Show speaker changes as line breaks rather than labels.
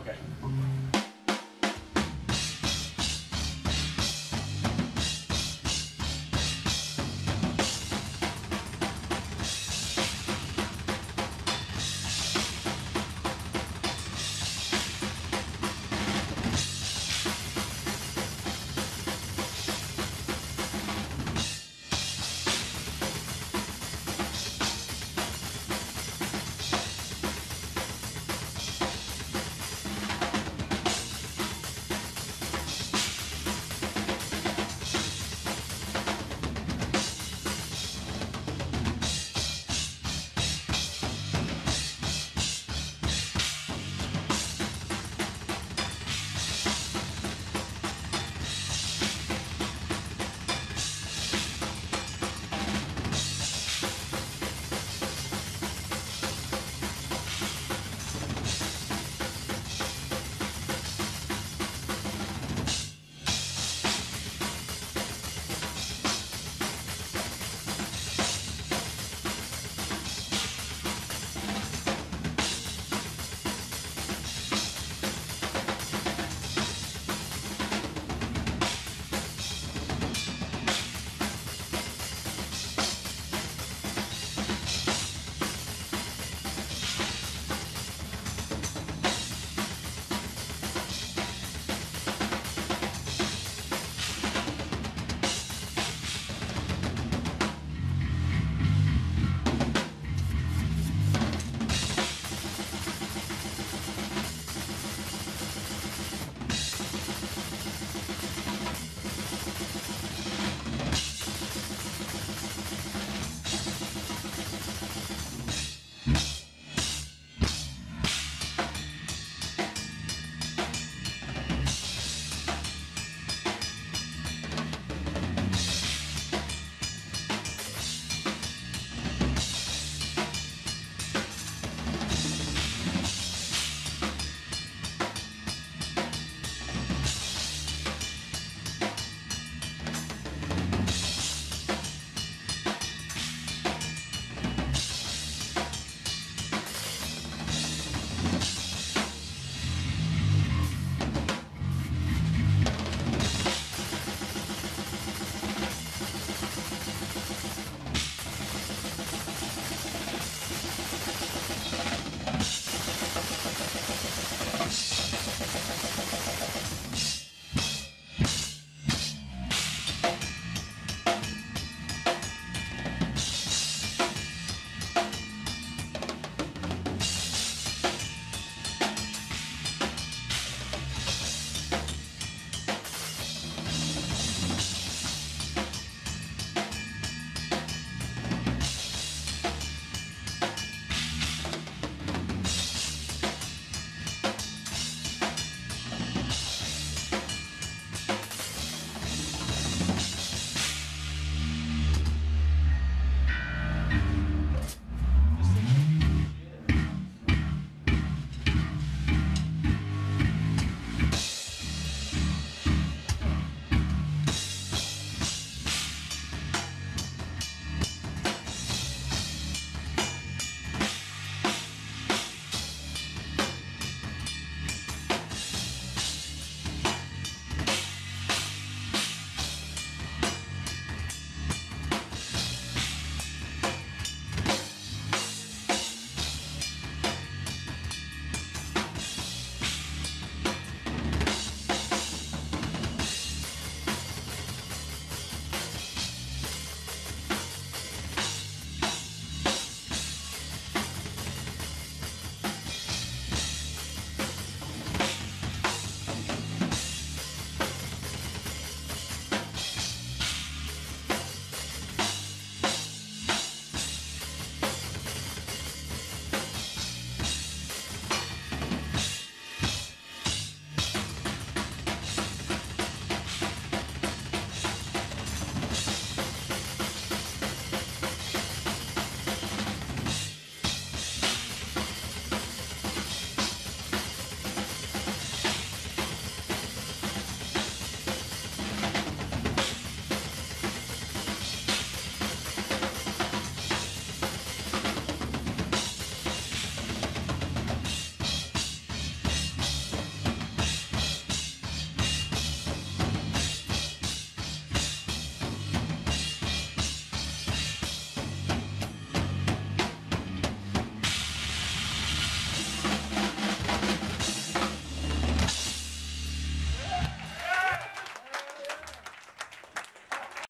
Okay.